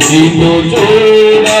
জীব জোড়া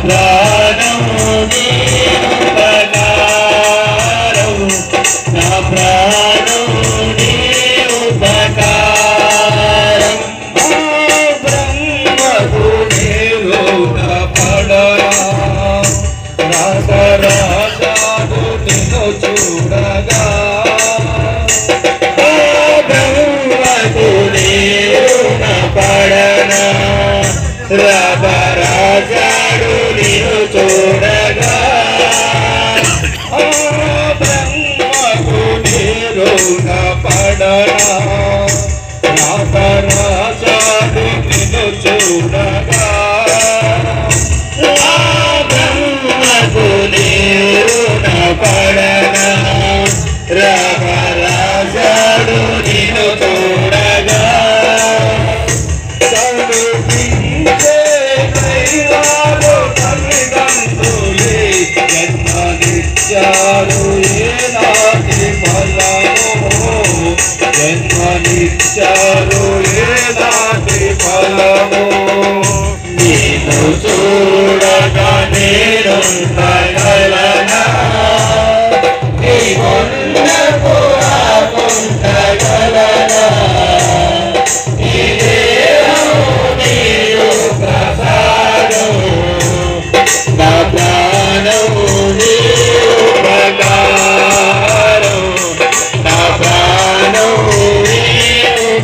ప్రాణం ఉపకారం నా ప్రాణం ఉపకారం బ్రహ్మకు నేను పడరా రాసరాజాకు నిన్ను చూడగా బ్రహ్మకు నేను పడనా రా తయారు ఏనాటి ఫలము జన్మనిచ్చారు ఏనాటి ఫలము నేను చూ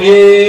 Oui.